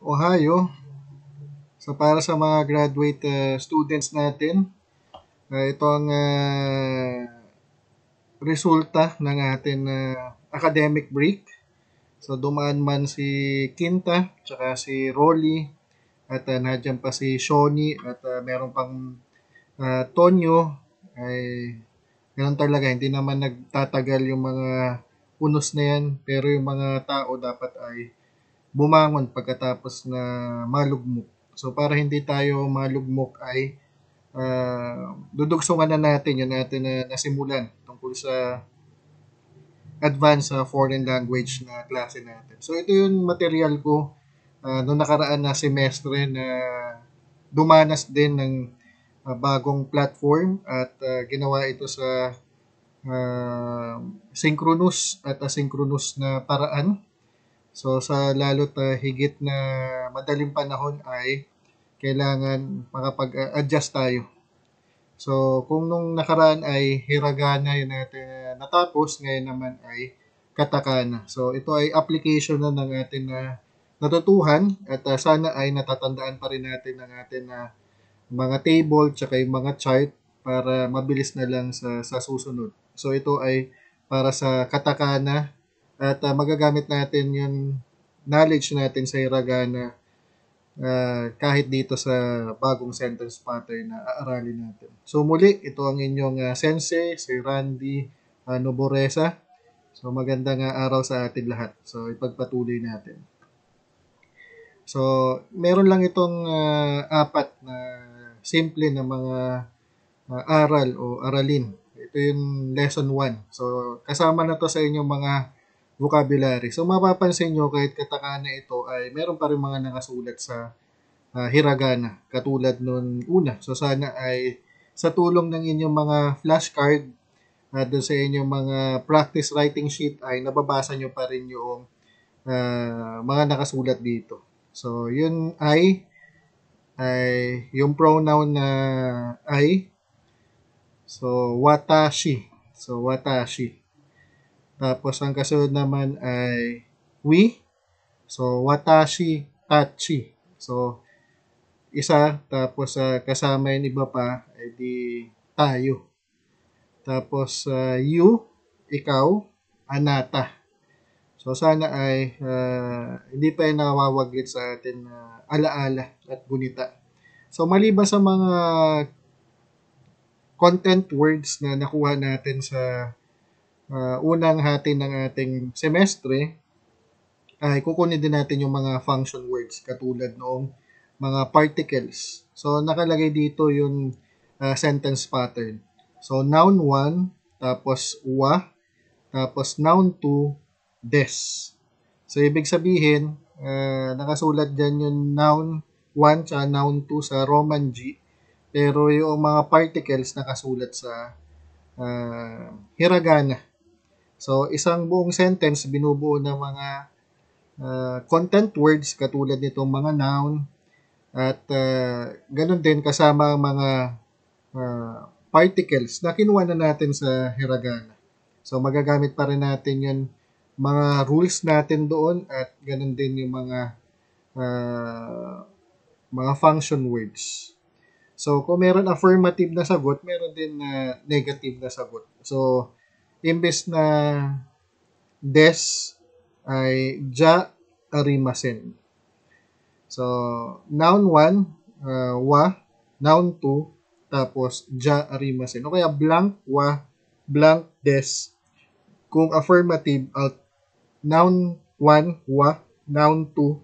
Ohio. So para sa mga graduate uh, students natin, uh, ito ang uh, resulta ng ating uh, academic break. So dumaan man si Kinta, tsaka si Rolly, at uh, nadyan pa si Shoni, at uh, meron pang uh, Tonyo, ay ganun talaga, hindi naman nagtatagal yung mga unos na yan, pero yung mga tao dapat ay bumangon pagkatapos na malugmok. So para hindi tayo malugmok ay uh, dudugsungan na natin yun natin na nasimulan tungkol sa advanced uh, foreign language na klase natin. So ito yung material ko uh, noong nakaraan na semestre na dumanas din ng uh, bagong platform at uh, ginawa ito sa uh, synchronous at asynchronous na paraan. So sa lalo't uh, higit na madaling panahon ay kailangan makapag-adjust tayo So, kung nung nakaraan ay hiragana yun natin natapos, ngayon naman ay katakana. So, ito ay application na ng ating uh, natutuhan at uh, sana ay natatandaan pa rin natin ng ating uh, mga table tsaka yung mga chart para mabilis na lang sa, sa susunod. So, ito ay para sa katakana at uh, magagamit natin yung knowledge natin sa hiragana uh, kahit dito sa bagong sentence pattern na aaralin natin. So muli, ito ang inyong uh, sensei, si Randy uh, Noboresa. So magandang uh, araw sa atin lahat. So ipagpatuloy natin. So meron lang itong uh, apat na simple na mga uh, aral o aralin. Ito yung lesson 1. So kasama na to sa inyong mga vocabulary. So mapapansin nyo kahit katakana ito ay meron pa rin mga nakasulat sa uh, hiragana katulad nun una. So sana ay sa tulong ng inyong mga flashcard at uh, doon sa inyong mga practice writing sheet ay nababasa nyo pa rin yung uh, mga nakasulat dito. So yun ay ay yung pronoun na ay so watashi. So watashi. Tapos ang kasunod naman ay we. So watashi, tachi. So isa tapos uh, kasama yung iba pa ay di tayo. Tapos uh, you, ikaw, anata. So sana ay uh, hindi pa yung nawawaglit sa atin na uh, alaala at gunita. So maliban sa mga content words na nakuha natin sa uh, unang hati ng ating semestre, ay kukunin din natin yung mga function words katulad noong mga particles. So, nakalagay dito yung uh, sentence pattern. So, noun 1, tapos wa, tapos noun 2, des. So, ibig sabihin, uh, nakasulat dyan yung noun 1 sa noun 2 sa Roman G. Pero yung mga particles nakasulat sa uh, hiragana. So, isang buong sentence binubuo ng mga uh, content words katulad nitong mga noun at uh, ganun din kasama ang mga uh, particles na kinuha na natin sa hiragana. So, magagamit pa rin natin yung mga rules natin doon at ganun din yung mga uh, mga function words. So, kung meron affirmative na sagot, meron din na uh, negative na sagot. So, imbes na des ay ja arimasen. So, noun 1, uh, wa, noun 2, tapos ja arimasen. O kaya blank wa, blank des. Kung affirmative, out, noun 1, wa, noun 2,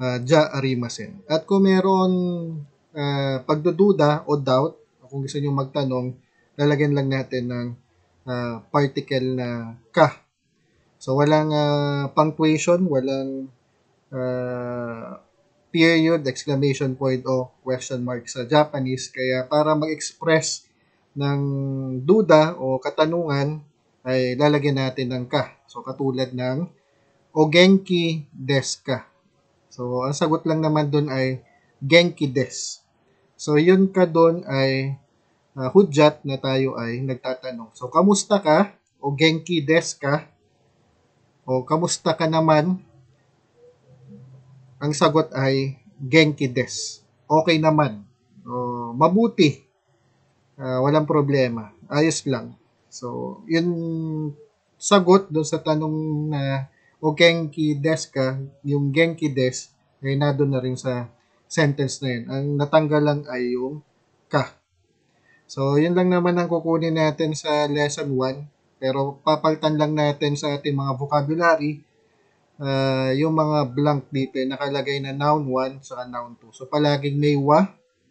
uh, ja arimasen. At kung meron uh, pagdududa o doubt, kung gusto nyo magtanong, lalagyan lang natin ng particle na ka. So, walang uh, punctuation, walang uh, period, exclamation point o question mark sa Japanese. Kaya para mag-express ng duda o katanungan, ay lalagyan natin ng ka. So, katulad ng o genki desu ka. So, ang sagot lang naman doon ay genki des. So, yun ka doon ay uh, hudyat na tayo ay nagtatanong. So, kamusta ka? O genki des ka? O kamusta ka naman? ang sagot ay Genki des. Okay naman. O, mabuti. Uh, walang problema. Ayos lang. So, yun sagot doon sa tanong na o Genki des ka, yung Genki des ay nado na rin sa sentence na yun. Ang natanggal lang ay yung ka. So, yun lang naman ang kukunin natin sa lesson 1. Pero papaltan lang natin sa ating mga vocabulary uh, yung mga blank dito nakalagay na noun 1 sa noun 2. So palaging may wa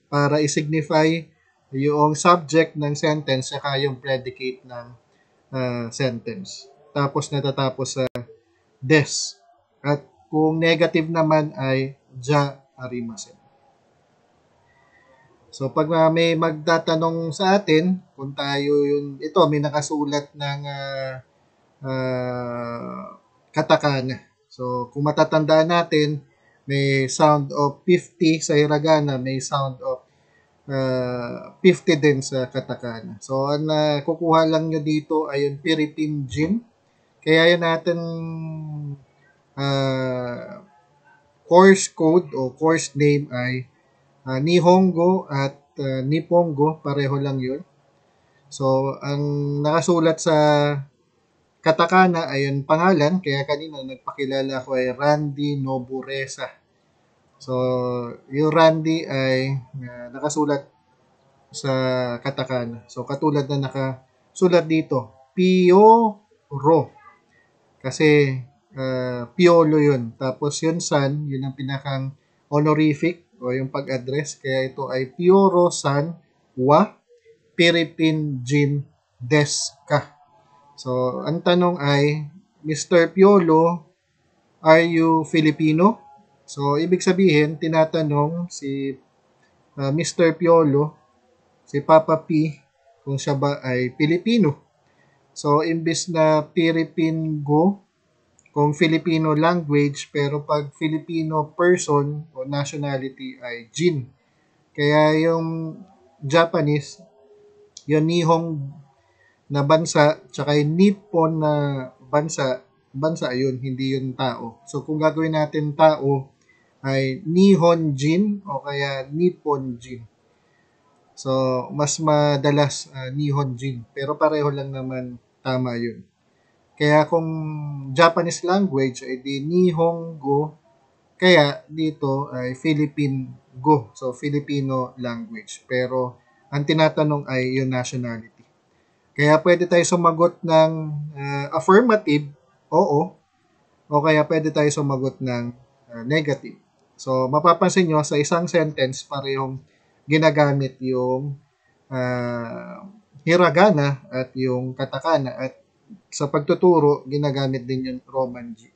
para i-signify yung subject ng sentence saka yung predicate ng uh, sentence. Tapos natatapos sa des. At kung negative naman ay ja arimasen. So pag may magtatanong sa atin kung tayo yung ito may nakasulat ng uh, uh, katakana So, kung matatandaan natin, may sound of 50 sa hiragana, may sound of uh, 50 din sa katakana. So, ang uh, kukuha lang nyo dito ay yung Philippine Gym. Kaya yun natin uh, course code o course name ay uh, Nihongo at uh, Nippongo. Pareho lang yun. So, ang nakasulat sa katakana ay yung pangalan, kaya kanina nagpakilala ko ay Randy Noburesa. So, yung Randy ay uh, nakasulat sa katakana. So, katulad na nakasulat dito, Pioro. Kasi uh, Piolo yun. Tapos yung San, yun ang pinakang honorific o yung pag-address. Kaya ito ay Pioro San wa Piripin Jin Deska. So, ang tanong ay, Mr. Piolo, are you Filipino? So, ibig sabihin, tinatanong si uh, Mr. Piolo, si Papa P, kung siya ba ay Pilipino. So, imbis na Philippine kung Filipino language, pero pag Filipino person o nationality ay Jin. Kaya yung Japanese, yung Nihong na bansa, tsaka yung Nippon na bansa, bansa yun, hindi yun tao. So kung gagawin natin tao, ay Nihon Jin o kaya Nippon Jin. So, mas madalas uh, Nihon Jin. Pero pareho lang naman tama yun. Kaya kung Japanese language ay di Nihongo, kaya dito ay Philippine Go. So, Filipino language. Pero ang tinatanong ay yung nationality. Kaya pwede tayo sumagot ng uh, affirmative, oo, o kaya pwede tayo sumagot ng uh, negative. So, mapapansin nyo, sa isang sentence, parehong ginagamit yung uh, hiragana at yung katakana at sa pagtuturo, ginagamit din yung Roman G.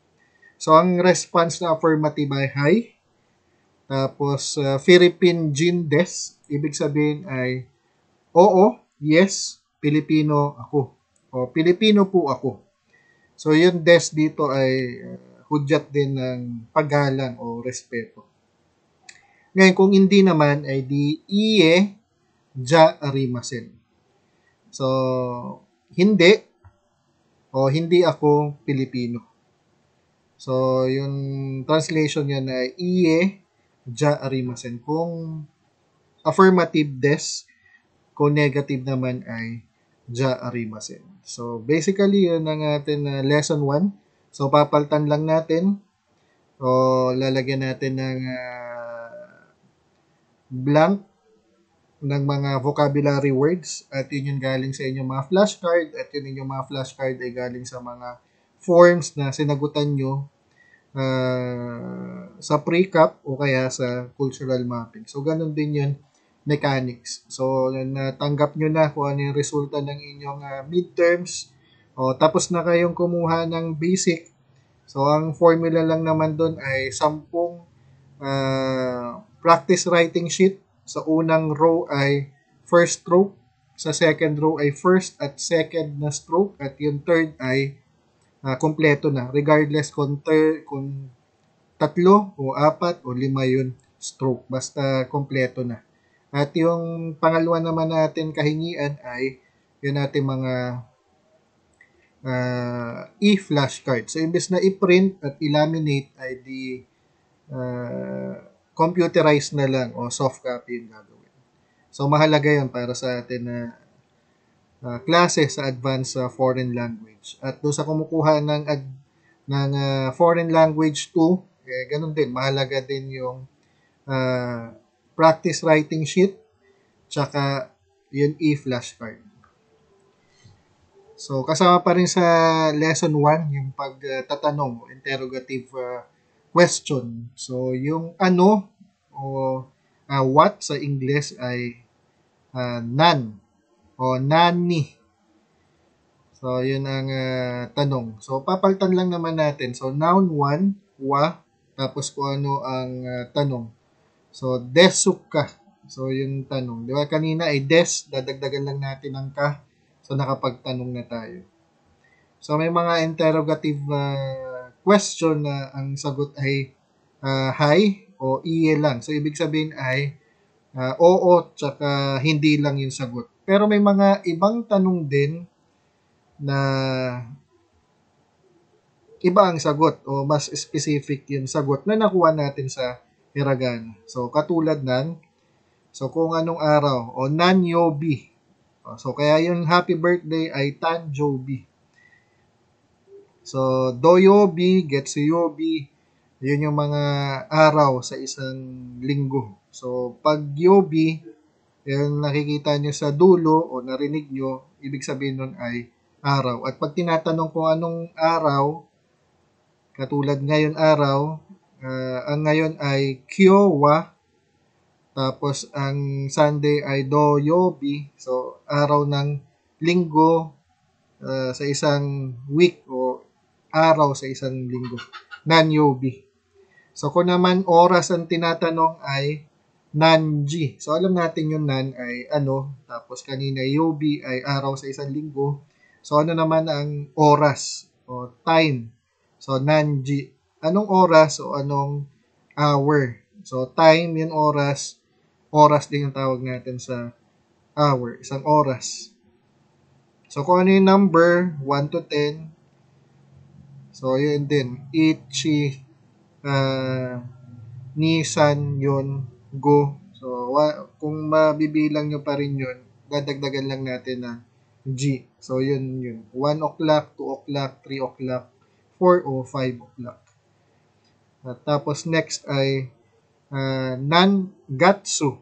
So, ang response na affirmative ay hi. Tapos, uh, Philippine Gin Des, ibig sabihin ay oo, yes, Pilipino ako. O Pilipino po ako. So yung des dito ay uh, hudyat din ng paggalang o respeto. Ngayon kung hindi naman ay di iye ja arimasen. So hindi o hindi ako Pilipino. So yung translation niya na iye ja arimasen. Kung affirmative des, kung negative naman ay ja arimasen. So, basically, yun ang atin uh, lesson 1. So, papaltan lang natin o lalagyan natin ng uh, blank ng mga vocabulary words at yun yung galing sa inyong mga flashcard at yun yung mga flashcard ay galing sa mga forms na sinagutan nyo uh, sa pre-cap o kaya sa cultural mapping. So, ganun din yun mechanics. So, natanggap nyo na kung ano yung resulta ng inyong uh, midterms. O, tapos na kayong kumuha ng basic. So, ang formula lang naman doon ay 10 uh, practice writing sheet. Sa unang row ay first stroke. Sa second row ay first at second na stroke. At yung third ay uh, kompleto na. Regardless kung, ter, kung tatlo o apat o lima yun stroke. Basta kompleto na. At yung pangalawa naman natin kahingian ay yun natin mga uh, e-flashcard. So, imbes na i-print at i-laminate ay di uh, computerized na lang o soft copy yung gagawin. So mahalaga yun para sa atin na uh, klase sa advanced uh, foreign language. At doon sa kumukuha ng ad- ng uh, foreign language 2, eh, ganun din, mahalaga din yung uh, practice writing sheet, tsaka yung e-flashcard. So, kasama pa rin sa lesson 1, yung pagtatanong, interrogative uh, question. So, yung ano o uh, what sa English ay uh, none o nani. So, yun ang uh, tanong. So, papalitan lang naman natin. So, noun 1, wa, tapos kung ano ang uh, tanong. So, desuka. So, yung tanong. Di ba? Kanina ay des, dadagdagan lang natin ang ka. So, nakapagtanong na tayo. So, may mga interrogative uh, question na ang sagot ay uh, hi o iye lang. So, ibig sabihin ay uh, oo tsaka hindi lang yung sagot. Pero may mga ibang tanong din na iba ang sagot o mas specific yung sagot na nakuha natin sa hiragana. So, katulad nan, so kung anong araw, o nan-yobi. So, kaya yung happy birthday ay tanjobi. So, doyobi, getsuyobi, yun yung mga araw sa isang linggo. So, pag yobi, yung nakikita nyo sa dulo o narinig nyo, ibig sabihin nun ay araw. At pag tinatanong kung anong araw, katulad ngayon araw, uh, ang ngayon ay Kyowa, tapos ang Sunday ay Doyobi, so araw ng linggo uh, sa isang week o araw sa isang linggo, Nanyobi. So kung naman oras ang tinatanong ay Nanji. So alam natin yung Nan ay ano, tapos kanina Yobi ay araw sa isang linggo. So ano naman ang oras o time? So Nanji. Anong oras o anong hour? So time yung oras. Oras din yung tawag natin sa hour. Isang oras. So kung ano yung number, 1 to 10. So yun din. Ichi, uh, Nissan yun, go. So wa, kung mabibilang nyo pa rin yun, dadagdagan lang natin na G. So, yun yun. 1 o'clock, 2 o'clock, 3 o'clock, 4 o 5 o'clock. At tapos next ay uh, nan-gatsu.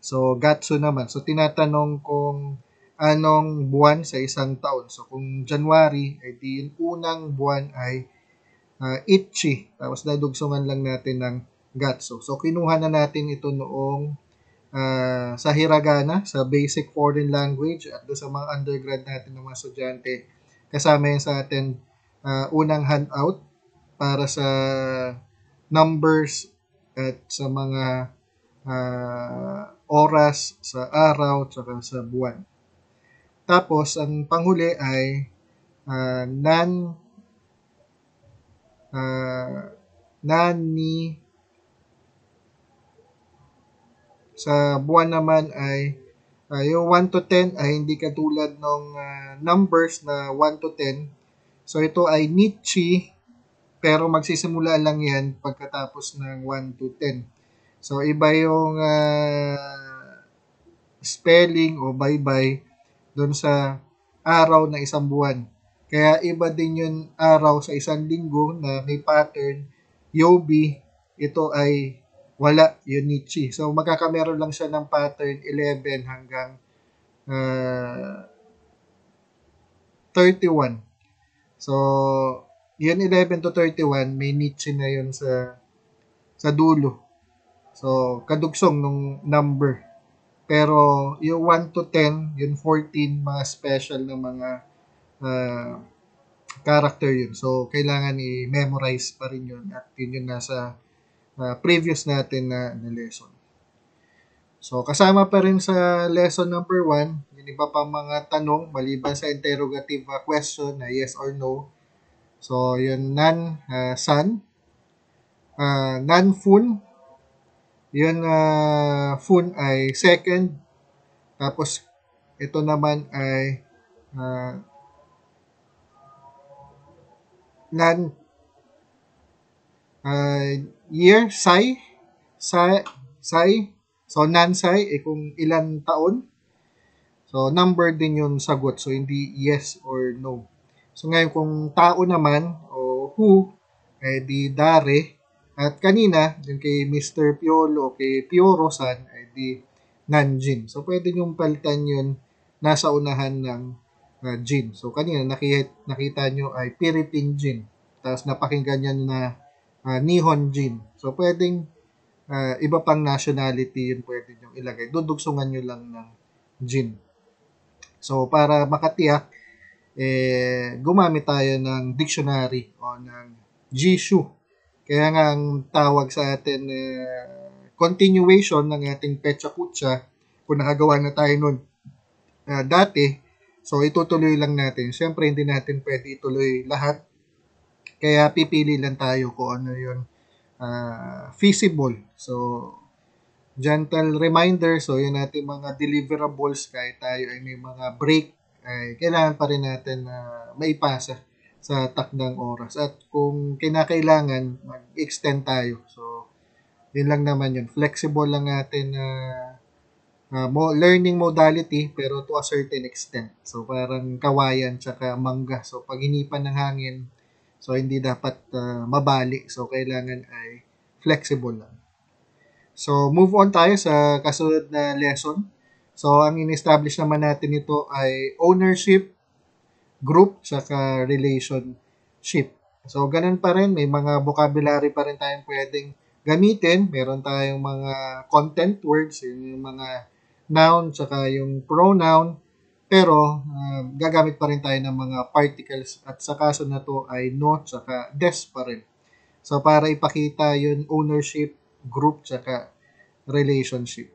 So, gatsu naman. So, tinatanong kung anong buwan sa isang taon. So, kung January, ay di yung unang buwan ay uh, Ichi. Tapos, dadugsungan lang natin ng gatsu. So, kinuha na natin ito noong uh, sa hiragana, sa basic foreign language at do sa mga undergrad natin ng mga estudyante. Kasama yan sa atin uh, unang handout para sa numbers at sa mga uh, oras sa araw at sa buwan. Tapos, ang panghuli ay uh, nan uh, nani Sa buwan naman ay uh, yung 1 to 10 ay hindi katulad ng uh, numbers na 1 to 10. So ito ay Nietzsche pero magsisimula lang yan pagkatapos ng 1 to 10. So iba yung uh, spelling o bye-bye doon sa araw na isang buwan. Kaya iba din yung araw sa isang linggo na may pattern. Yobi, ito ay wala Nietzsche. So, magkakameron lang siya ng pattern 11 hanggang uh, 31. So, yun 11 to 31, may Nietzsche na yun sa sa dulo. So, kadugsong nung number. Pero, yung 1 to 10, yung 14, mga special na mga uh, character yun. So, kailangan i-memorize pa rin yun at yun yung nasa uh, previous natin na, na lesson. So, kasama pa rin sa lesson number 1, yung iba pang mga tanong maliban sa interrogative uh, question na yes or no. So, yun nan uh, san, uh, nan fun, yun uh, fun ay second, tapos ito naman ay uh, nan uh, year, Sai, Sai, Sai, so non-Sai, eh kung ilan taon. So, number din yung sagot. So, hindi yes or no. So, ngayon kung tao naman, o who, eh di dare. At kanina, yung kay Mr. Piolo, kay Pioro-san, eh di Nanjin. So, pwede nyong palitan yun nasa unahan ng uh, Jin. So, kanina nakita, nakita nyo ay Philippine Jin. Tapos napakinggan nyo na uh, Nihon Jin. So, pwedeng uh, iba pang nationality yun pwede nyo ilagay. Dudugsungan nyo lang ng Jin. So, para makatiyak, eh, gumamit tayo ng dictionary o ng Jishu. Kaya nga ang tawag sa atin eh, continuation ng ating Pecha Kutsa kung nakagawa na tayo nun uh, dati, so itutuloy lang natin. Siyempre, hindi natin pwede ituloy lahat. Kaya pipili lang tayo kung ano yun uh, feasible. So, gentle reminder, so yun natin mga deliverables kahit tayo ay may mga break, ay kailangan pa rin natin na uh, maipasa sa takdang oras. At kung kinakailangan, mag-extend tayo. So, yun lang naman yun. Flexible lang natin na uh, mo, learning modality pero to a certain extent. So, parang kawayan tsaka mangga. So, pag hinipan ng hangin, so hindi dapat uh, mabali. So, kailangan ay flexible lang. So, move on tayo sa kasunod na lesson. So, ang in-establish naman natin ito ay ownership, group, saka relationship. So, ganun pa rin. May mga vocabulary pa rin tayong pwedeng gamitin. Meron tayong mga content words, yung mga noun, saka yung pronoun. Pero, uh, gagamit pa rin tayo ng mga particles at sa kaso na to ay no, saka des pa rin. So, para ipakita yung ownership, group tsaka relationship.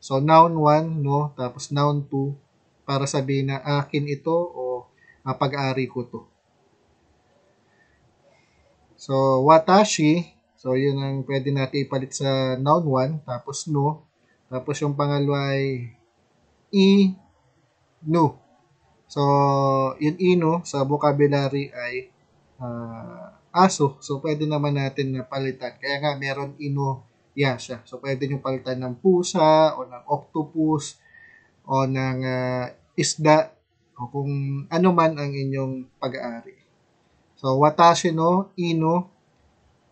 So, noun 1, no? Tapos noun 2, para sabihin na akin ito o uh, pag-ari ko to. So, watashi, so yun ang pwede natin ipalit sa noun 1, tapos no. Tapos yung pangalawa ay i, no. So, yung ino sa vocabulary ay uh, aso. So, pwede naman natin na palitan. Kaya nga, meron ino ya siya. So, pwede nyo palitan ng pusa o ng octopus o ng uh, isda o kung ano man ang inyong pag-aari. So, watashi no ino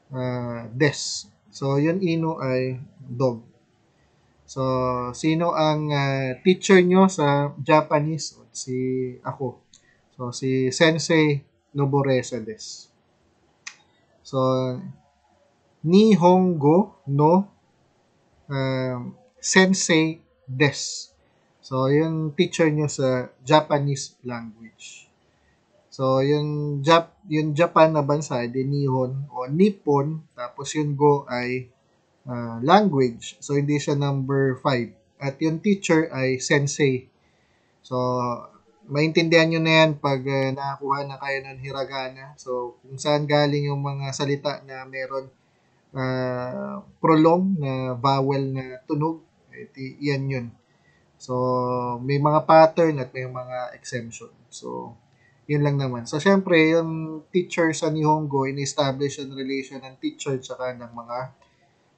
uh, des. So, yun ino ay dog. So, sino ang uh, teacher nyo sa Japanese? Si ako. So, si Sensei Noboresa des. So, Nihongo no uh, Sensei des. So, yung teacher nyo sa Japanese language. So, yung, Jap yung Japan na bansa ay Nihon o Nippon, tapos yung Go ay uh, language. So, hindi siya number 5. At yung teacher ay Sensei. So, maintindihan nyo na yan pag uh, nakakuha na kayo ng hiragana. So, kung saan galing yung mga salita na meron uh, prolong na vowel na tunog, iti, yan yun. So, may mga pattern at may mga exemption. So, yun lang naman. So, syempre, yung teacher sa Nihongo, in-establish yung relation ng teacher tsaka ng mga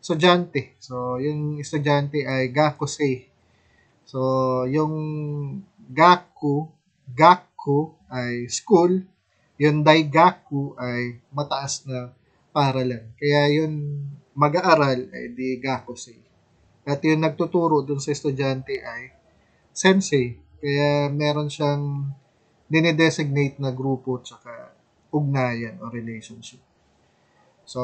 estudyante. So, yung estudyante ay gakusei. So, yung gaku gaku ay school, yung daigaku ay mataas na paralan. Kaya yung mag-aaral ay di gakusei. At yung nagtuturo dun sa estudyante ay sensei. Kaya meron siyang dinedesignate na grupo tsaka ugnayan o relationship. So,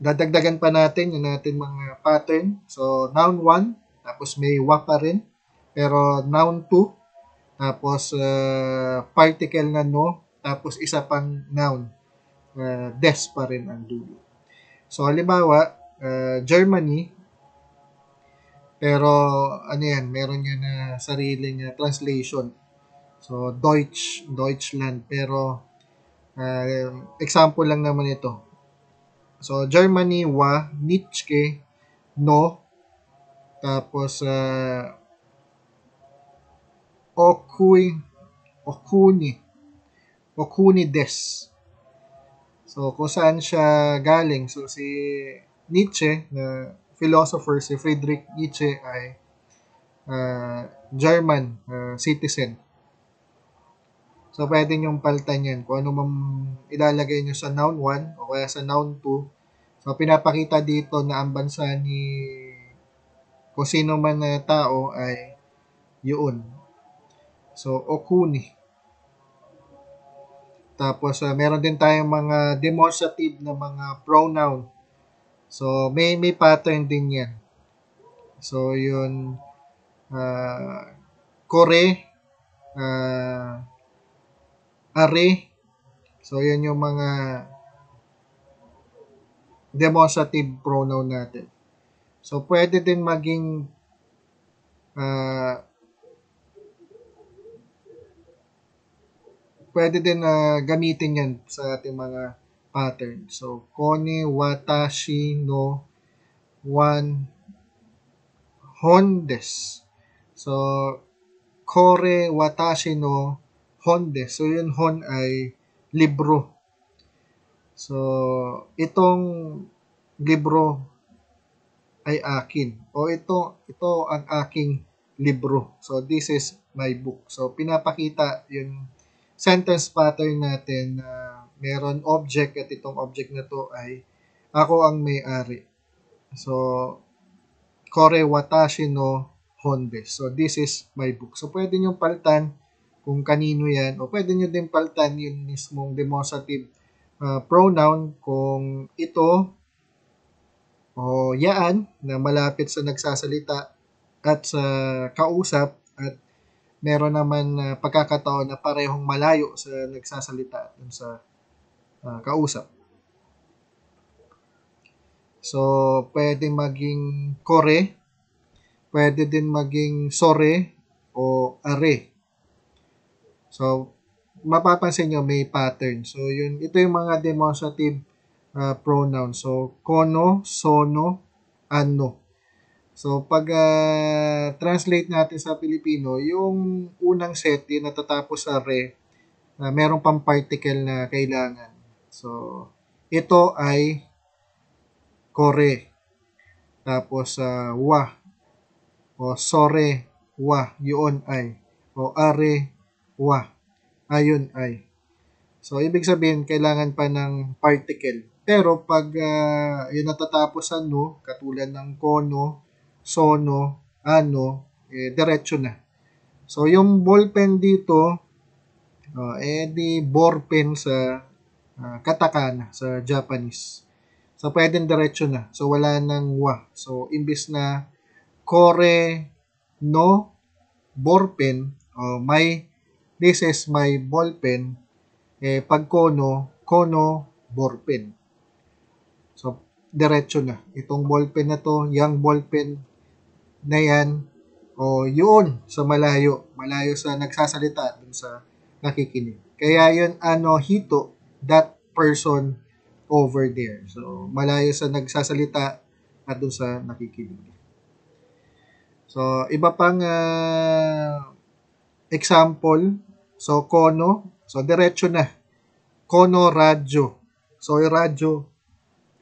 dadagdagan pa natin yung natin mga pattern. So, noun 1, tapos may wa pa rin. Pero noun 2, tapos, uh, particle na no. Tapos, isa pang noun. Uh, des pa rin ang dulo. So, halimbawa, uh, Germany, pero ano yan, meron yan na sariling uh, translation. So, Deutsch, Deutschland. Pero, uh, example lang naman ito. So, Germany, wa, Nietzsche, no, tapos, uh, Okui, Okuni, Okuni des. So, kung saan siya galing. So, si Nietzsche, na philosopher, si Friedrich Nietzsche ay uh, German uh, citizen. So, pwede nyong palitan yan. Kung ano mang ilalagay nyo sa noun 1 o kaya sa noun 2. So, pinapakita dito na ang bansa ni kung sino man na tao ay yun. So, okuni. Tapos, uh, meron din tayong mga demonstrative na mga pronoun. So, may, may pattern din yan. So, yun, uh, kore, uh, are. So, yan yung mga demonstrative pronoun natin. So, pwede din maging uh, pwede din na uh, gamitin yan sa ating mga pattern. So, kone, watashi, no, wan, hondes. So, kore, watashi, no, hondes. So, yun hon ay libro. So, itong libro ay akin. O ito, ito ang aking libro. So, this is my book. So, pinapakita yung sentence pattern natin na uh, meron object at itong object na to ay ako ang may-ari. So, Kore Watashi no Honde. So, this is my book. So, pwede nyo palitan kung kanino yan o pwede nyo din palitan yung mismong demonstrative uh, pronoun kung ito o yaan na malapit sa nagsasalita at sa kausap at meron naman uh, pagkakataon na parehong malayo sa nagsasalita dun sa uh, kausap. So, pwede maging kore, pwede din maging sore o are. So, mapapansin nyo may pattern. So, yun, ito yung mga demonstrative uh, pronouns. So, kono, sono, ano. So, pag uh, translate natin sa Pilipino, yung unang set, yung natatapos sa re, uh, merong pang particle na kailangan. So, ito ay kore. Tapos, uh, wa. O sore, wa. Yun ay. O are, wa. Ayun ay. So, ibig sabihin, kailangan pa ng particle. Pero, pag uh, yung natatapos sa no, katulad ng kono, sono, ano, eh, diretso na. So, yung ballpen dito, uh, eh, di ballpen sa uh, katakana, sa Japanese. So, pwedeng diretso na. So, wala nang wa. So, imbis na kore no ballpen, uh, my, this is my ballpen, eh, pag kono, kono ballpen. So, diretso na. Itong ballpen na to, yung ballpen na yan o yun sa malayo, malayo sa nagsasalita dun sa nakikinig. Kaya yun ano hito that person over there. So malayo sa nagsasalita at dun sa nakikinig. So iba pang uh, example, so kono, so diretso na. Kono radyo. So yung radyo,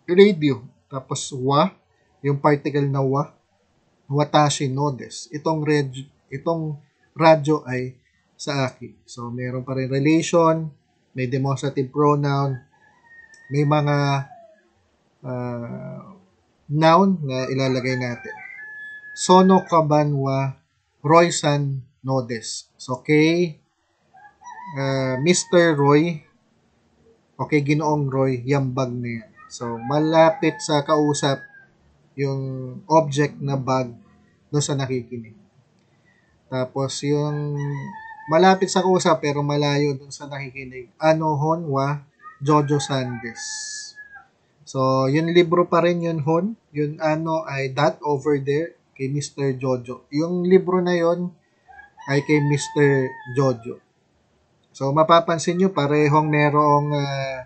radio. Tapos wa, yung particle na wa, Watashi Nodes. Itong radyo, itong radyo ay sa akin. So, meron pa rin relation, may demonstrative pronoun, may mga uh, noun na ilalagay natin. Sono kabanwa Roy-san Nodes. So, kay uh, Mr. Roy, okay, ginoong Roy, yambag na yan. So, malapit sa kausap yung object na bag doon sa nakikinig. Tapos yung malapit sa kusap pero malayo doon sa nakikinig. Ano Honwa Jojo Sandes. So, yung libro pa rin yun Hon. Yung ano ay That Over There kay Mr. Jojo. Yung libro na yon ay kay Mr. Jojo. So, mapapansin nyo parehong merong uh,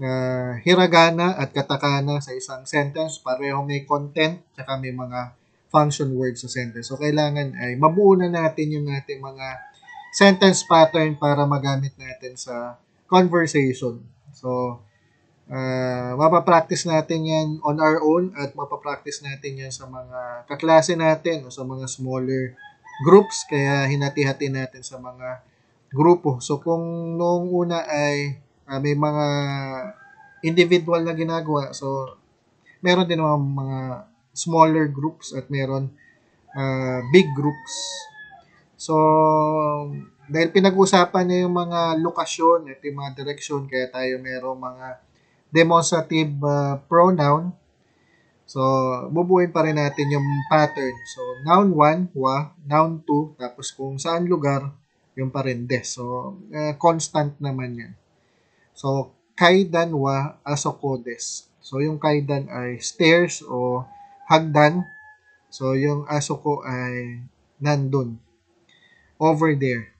uh, hiragana at katakana sa isang sentence. Pareho may content, tsaka may mga function words sa sentence. So, kailangan ay mabuo na natin yung ating mga sentence pattern para magamit natin sa conversation. So, Uh, mapapractice natin yan on our own at mapapractice natin yan sa mga kaklase natin o sa mga smaller groups. Kaya hinati-hati natin sa mga grupo. So kung noong una ay uh, may mga individual na ginagawa, so meron din mga, mga smaller groups at meron uh, big groups. So, dahil pinag-usapan niya yung mga lokasyon at yung mga direksyon, kaya tayo meron mga demonstrative uh, pronoun. So, bubuin pa rin natin yung pattern. So, noun 1, wa, noun 2, tapos kung saan lugar, yung pa rin des. So, uh, constant naman yan. So, kaidan wa asokodes. So, yung kaidan ay stairs o hagdan. So, yung asoko ay nandun. Over there.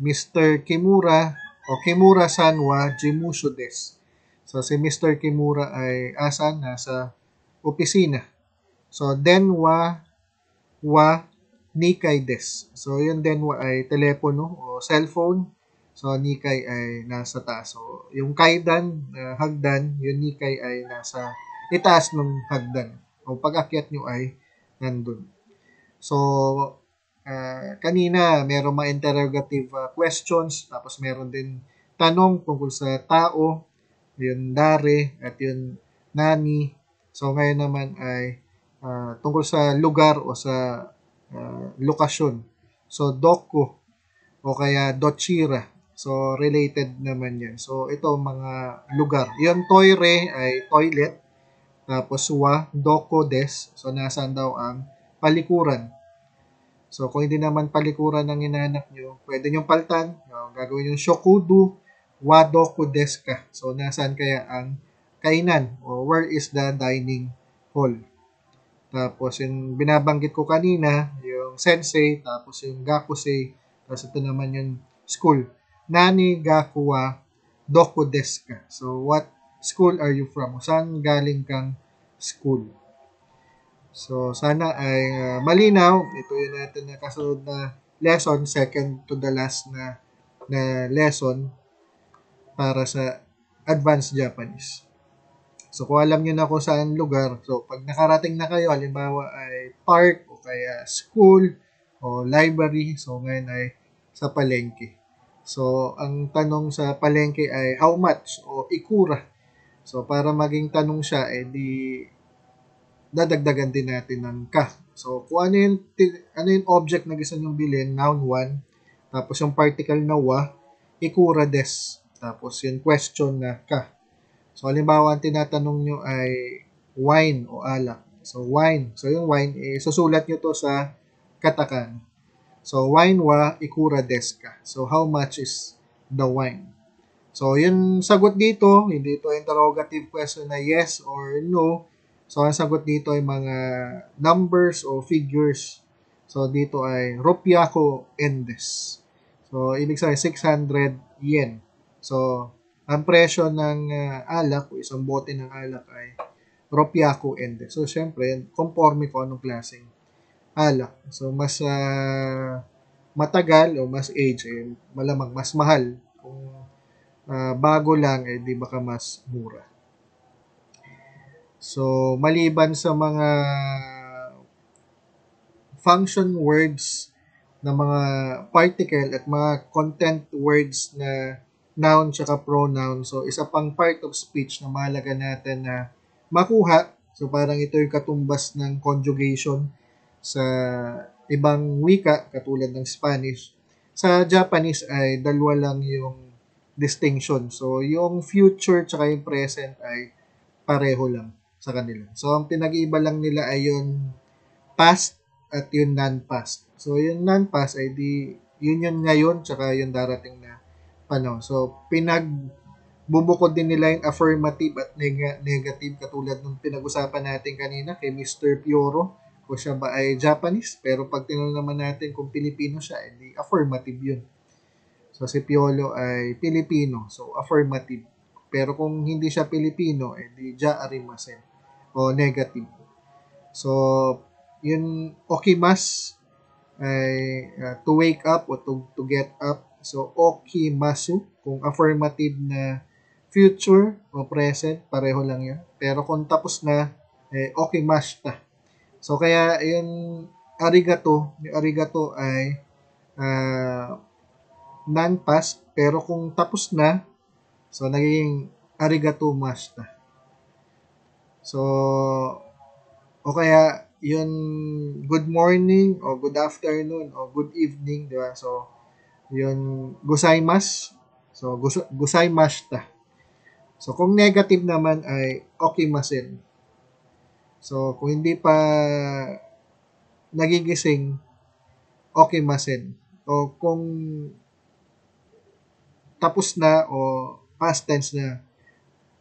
Mr. Kimura o Kimura san wa jimusho des. So, si Mr. Kimura ay asan? Nasa opisina. So, den wa wa Nikkei des. So, yun din ay telepono o cellphone. So, Nikkei ay nasa taas. So, yung kaidan, uh, hagdan, yung Nikkei ay nasa itaas ng hagdan. O pag-akyat nyo ay nandun. So, uh, kanina meron mga interrogative uh, questions, tapos meron din tanong tungkol sa tao, yung dare, at yung nani. So, ngayon naman ay uh, tungkol sa lugar o sa uh, lokasyon. So, Doku o kaya Dochira. So, related naman yan. So, ito mga lugar. Yung toire ay toilet. Tapos wa, doko des. So, nasaan daw ang palikuran. So, kung hindi naman palikuran ang inanak nyo, pwede nyo paltan. No, gagawin yung shokudu, wa doku des ka. So, nasaan kaya ang kainan? O where is the dining hall? Tapos yung binabanggit ko kanina, yung sensei, tapos yung gakusei, tapos ito naman yung school. Nani gakuwa doku desu ka. So what school are you from? Saan galing kang school? So sana ay uh, malinaw. Ito yung natin na kasunod na lesson, second to the last na na lesson para sa advanced Japanese. So, kung alam nyo na kung saan lugar, so, pag nakarating na kayo, halimbawa ay park, o kaya school, o library, so, ngayon ay sa palengke. So, ang tanong sa palengke ay how much, o ikura. So, para maging tanong siya, eh, di dadagdagan din natin ng ka. So, kung ano yung, ano yung object na gusto nyong bilhin, noun 1, tapos yung particle na wa, ikura des. Tapos yung question na ka. So, halimbawa, ang tinatanong nyo ay wine o alak. So, wine. So, yung wine, eh, susulat nyo to sa katakan. So, wine wa ikura deska. So, how much is the wine? So, yung sagot dito, hindi ito interrogative question na yes or no. So, ang sagot dito ay mga numbers o figures. So, dito ay Ropiako Endes. So, ibig sabihin 600 yen. So, ang presyo ng uh, alak o isang bote ng alak ay Ropiaco Ende. So, syempre, conforme ko anong klaseng alak. So, mas uh, matagal o mas age, eh, malamang mas mahal. Kung uh, bago lang, eh, di baka mas mura. So, maliban sa mga function words na mga particle at mga content words na noun tsaka pronoun. So, isa pang part of speech na mahalaga natin na makuha. So, parang ito yung katumbas ng conjugation sa ibang wika, katulad ng Spanish. Sa Japanese ay dalawa lang yung distinction. So, yung future tsaka yung present ay pareho lang sa kanila. So, ang pinag-iiba lang nila ay yung past at yung non-past. So, yung non-past ay di, yun yun ngayon tsaka yung darating na ano, so pinag bubukod din nila yung affirmative at neg- negative katulad ng pinag-usapan natin kanina kay Mr. Pioro kung siya ba ay Japanese pero pag tinanong naman natin kung Pilipino siya edi affirmative yun so si Piolo ay Pilipino so affirmative pero kung hindi siya Pilipino edi ja arimasen o negative so yun okimas ay uh, to wake up o to, to get up So, okimasu, kung affirmative na future o present, pareho lang yun. Pero kung tapos na, eh, okimashita. So, kaya yung arigato, yung arigato ay uh, non-past, pero kung tapos na, so nagiging arigato mashita. So, o kaya yun good morning o good afternoon o good evening, di ba? So, yun gozaimasu. So, gozaimashita. So, kung negative naman ay okimasen. So, kung hindi pa nagigising, okimasen. O kung tapos na o past tense na,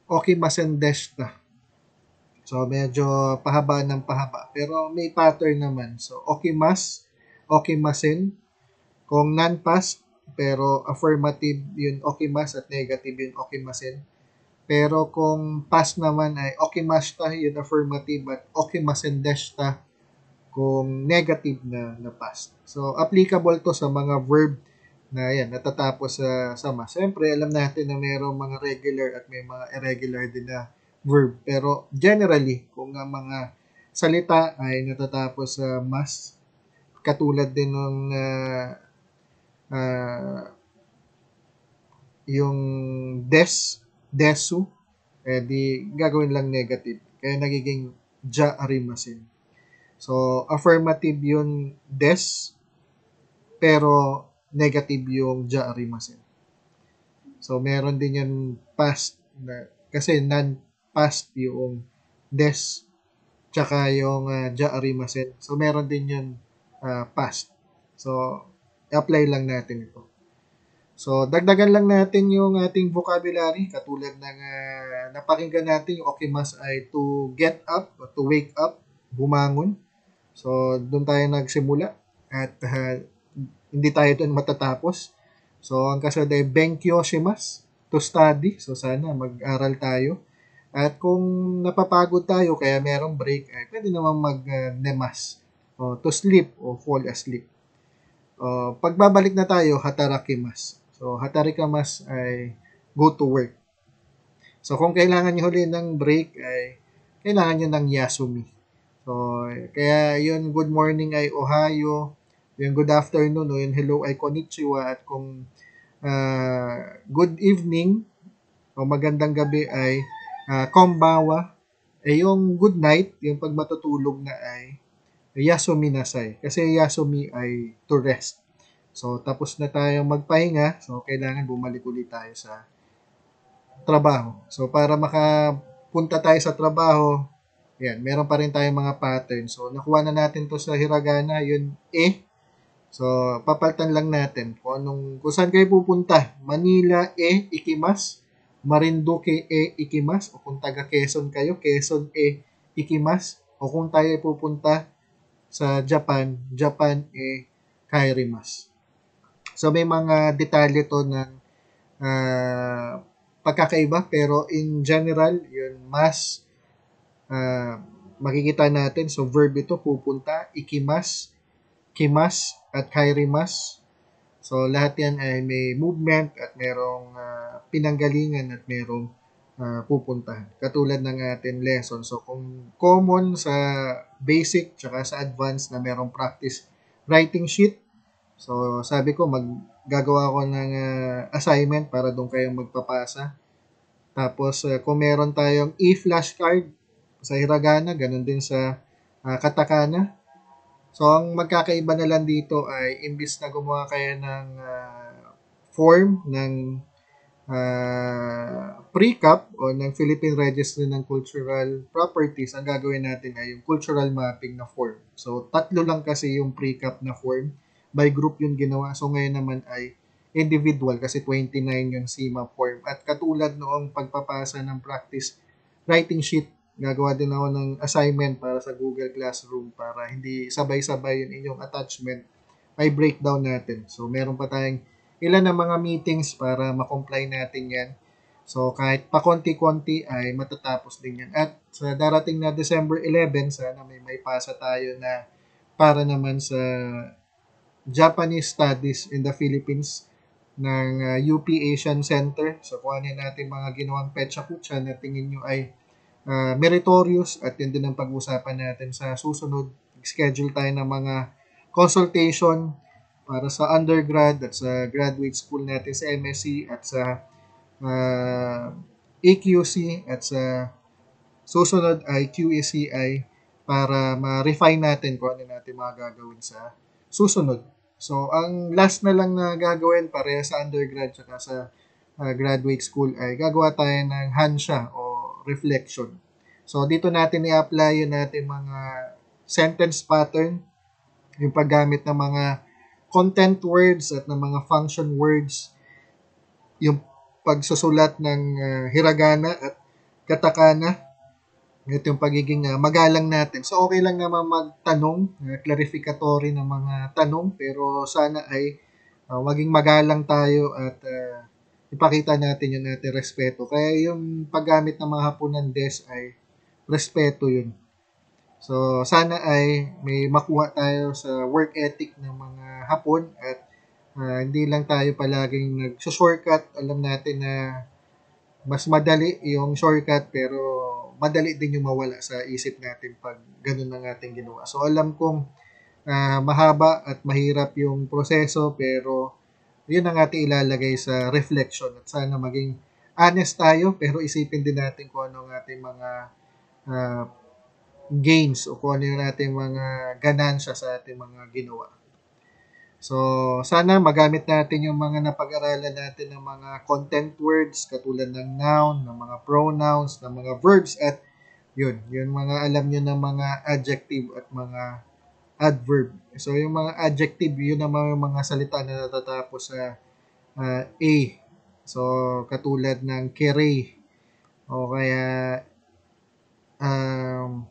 okimasen deshita. So, medyo pahaba ng pahaba. Pero may pattern naman. So, okimas, okimasen. Kung non-past, pero affirmative yun okimas at negative yun okimasen. Pero kung past naman ay okimashita yun affirmative at okimasen deshita kung negative na, na past. So, applicable to sa mga verb na yan, natatapos sa, sa mas. Siyempre, alam natin na mayroong mga regular at may mga irregular din na verb. Pero generally, kung ang mga salita ay natatapos sa mas, katulad din ng uh, uh, yung des desu, eh di gagawin lang negative. Kaya nagiging ja arimasen. So, affirmative yung des, pero negative yung ja arimasen. So, meron din yan past na, kasi non-past yung des, tsaka yung uh, ja arimasen. So, meron din yung uh, past. So, apply lang natin ito. So, dagdagan lang natin yung ating vocabulary katulad ng uh, napakinggan natin yung okimas ay to get up, to wake up, bumangon. So, doon tayo nagsimula at uh, hindi tayo doon matatapos. So, ang kasunod ay benkyo shimas, to study. So, sana mag-aral tayo. At kung napapagod tayo, kaya merong break, ay pwede naman mag-nemas, uh, to sleep o fall asleep. Uh, pagbabalik na tayo, hatarakimas. So, hatarikimas ay go to work. So, kung kailangan nyo huli ng break, ay kailangan nyo ng yasumi. So, kaya yun, good morning ay ohayo, yung good afternoon o yung hello ay konnichiwa, at kung uh, good evening o magandang gabi ay uh, kombawa, eh yung good night, yung pag matutulog na ay yasumi nasay. Kasi yasumi ay to rest. So, tapos na tayong magpahinga. So, kailangan bumalik ulit tayo sa trabaho. So, para makapunta tayo sa trabaho, yan, meron pa rin tayong mga pattern. So, nakuha na natin to sa hiragana, yun, E. So, papalitan lang natin kung anong, kung saan kayo pupunta. Manila, E, Ikimas. Marinduque, E, Ikimas. O kung taga Quezon kayo, Quezon, E, Ikimas. O kung tayo pupunta sa Japan, Japan, E, Kairimas. So may mga detalye to ng uh, pagkakaiba pero in general yun mas uh, makikita natin so verb ito pupunta ikimas kimas at kairimas so lahat yan ay may movement at merong uh, pinanggalingan at merong uh, pupuntahan katulad ng ating lesson so kung common sa basic tsaka sa advanced na merong practice writing sheet So, sabi ko, maggagawa ako ng uh, assignment para doon kayong magpapasa. Tapos, uh, kung meron tayong e-flashcard sa hiragana, ganun din sa uh, katakana. So, ang magkakaiba na lang dito ay imbis na gumawa kayo ng uh, form ng uh, pre-cap o ng Philippine Registry ng Cultural Properties, ang gagawin natin ay yung cultural mapping na form. So, tatlo lang kasi yung pre-cap na form by group yung ginawa. So ngayon naman ay individual kasi 29 yung SIMA form. At katulad noong pagpapasa ng practice writing sheet, gagawa din ako ng assignment para sa Google Classroom para hindi sabay-sabay yung inyong attachment ay breakdown natin. So meron pa tayong ilan na mga meetings para makomply natin yan. So kahit pa konti-konti ay matatapos din yan. At sa darating na December 11, sana may may pasa tayo na para naman sa Japanese Studies in the Philippines ng uh, UP Asian Center. So ano natin mga ginawang petsa kutsa na tingin nyo ay uh, meritorious at yun din ang pag-usapan natin sa susunod. Schedule tayo ng mga consultation para sa undergrad at sa graduate school natin sa MSc at sa uh, AQC at sa susunod ay QACI para ma-refine natin kung ano natin mga gagawin sa susunod. So, ang last na lang na gagawin pareha sa undergrad at sa uh, graduate school ay gagawa tayo ng hansya o reflection. So, dito natin i-apply yung natin mga sentence pattern, yung paggamit ng mga content words at ng mga function words, yung pagsusulat ng uh, hiragana at katakana, ito yung pagiging uh, magalang natin. So, okay lang naman magtanong, uh, clarificatory ng mga tanong, pero sana ay uh, maging magalang tayo at uh, ipakita natin yung natin respeto. Kaya yung paggamit ng mga hapunan des ay respeto yun. So, sana ay may makuha tayo sa work ethic ng mga hapon at uh, hindi lang tayo palaging nag-shortcut. Alam natin na mas madali yung shortcut pero madali din yung mawala sa isip natin pag ganun ang ating ginawa. So, alam kong uh, mahaba at mahirap yung proseso pero yun ang ating ilalagay sa reflection at sana maging honest tayo pero isipin din natin kung ano ang ating mga uh, gains o kung ano yung ating mga ganansya sa ating mga ginawa. So, sana magamit natin yung mga napag-aralan natin ng mga content words katulad ng noun, ng mga pronouns, ng mga verbs at yun, yun mga alam nyo ng mga adjective at mga adverb. So, yung mga adjective, yun naman yung mga salita na natatapos sa uh, A. So, katulad ng kere o kaya um,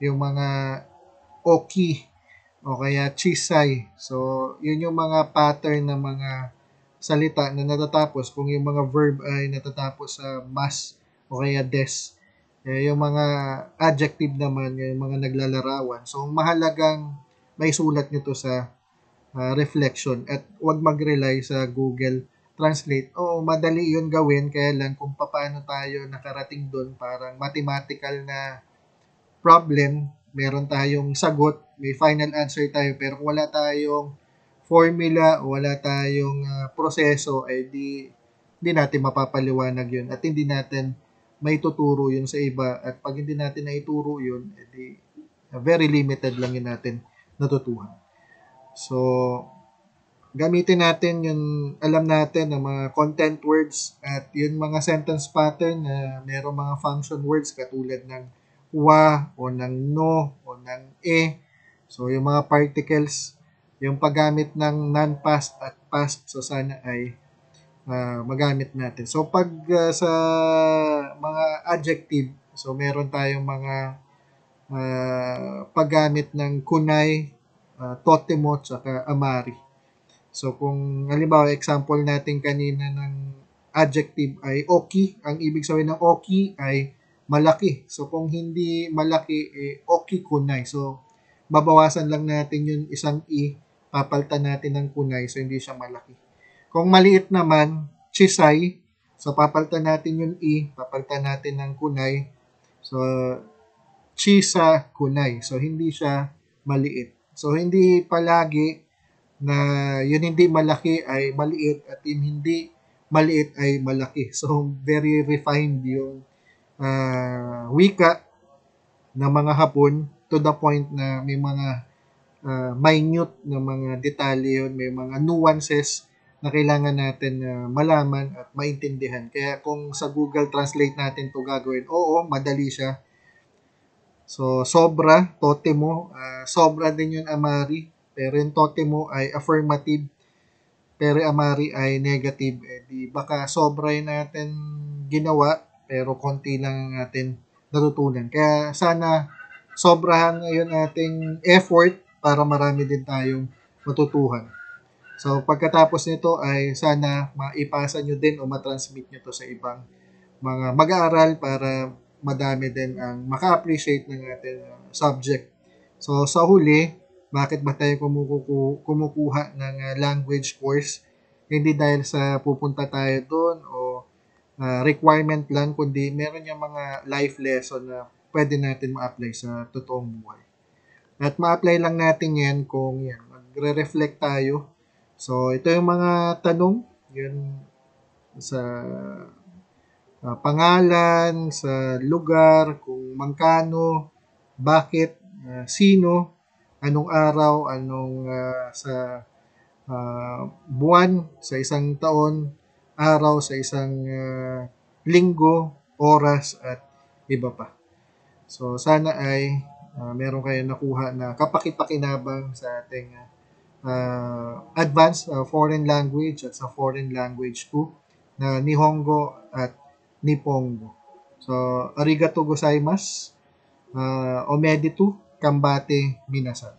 yung mga oki o kaya chisay. So, yun yung mga pattern ng mga salita na natatapos kung yung mga verb ay natatapos sa mas o kaya des. Eh, yung mga adjective naman, yung mga naglalarawan. So, mahalagang may sulat nito sa uh, reflection at huwag mag-rely sa Google Translate. Oo, madali yun gawin, kaya lang kung paano tayo nakarating doon, parang mathematical na problem, meron tayong sagot, may final answer tayo, pero kung wala tayong formula, wala tayong uh, proseso, ay di, di natin mapapaliwanag yun at hindi natin may tuturo yun sa iba at pag hindi natin naituro yun, edi uh, very limited lang yun natin natutuhan. So, gamitin natin yung alam natin ng mga content words at yung mga sentence pattern na merong mga function words katulad ng wa o ng no o ng e. So, yung mga particles, yung paggamit ng non-past at past, so sana ay uh, magamit natin. So, pag uh, sa mga adjective, so meron tayong mga uh, paggamit ng kunay, uh, totemo, tsaka amari. So, kung halimbawa, example natin kanina ng adjective ay oki, ang ibig sabihin ng oki ay malaki. So, kung hindi malaki, eh, okay kunay. So, babawasan lang natin yung isang i, papaltan natin ng kunay, so hindi siya malaki. Kung maliit naman, chisay, so papaltan natin yung i, papaltan natin ng kunay, so chisa kunay. So, hindi siya maliit. So, hindi palagi na yun hindi malaki ay maliit at yun hindi maliit ay malaki. So, very refined yung uh, wika ng mga Hapon to the point na may mga uh, minute na mga detalye yun, may mga nuances na kailangan natin uh, malaman at maintindihan. Kaya kung sa Google Translate natin to gagawin, oo, madali siya. So, sobra, totemo, uh, sobra din yung amari, pero yung totemo ay affirmative, pero amari ay negative. Eh, di baka sobra yung natin ginawa, pero konti lang ang atin natutunan. Kaya sana sobrahan ngayon ating effort para marami din tayong matutuhan. So pagkatapos nito ay sana maipasa nyo din o matransmit nyo to sa ibang mga mag-aaral para madami din ang maka-appreciate ng ating subject. So sa huli, bakit ba tayo kumukuha, kumukuha ng language course? Hindi dahil sa pupunta tayo doon o uh, requirement lang, kundi meron yung mga life lesson na pwede natin ma-apply sa totoong buhay. At ma-apply lang natin yan kung yan, magre-reflect tayo. So, ito yung mga tanong, yun sa uh, pangalan, sa lugar, kung magkano, bakit, uh, sino, anong araw, anong uh, sa uh, buwan, sa isang taon, araw, sa isang uh, linggo, oras, at iba pa. So, sana ay uh, meron kayo nakuha na kapakipakinabang sa ating uh, advanced uh, foreign language at sa foreign language po na Nihongo at Nippongo. So, arigato gozaimasu. Uh, omeditu kambate minasan.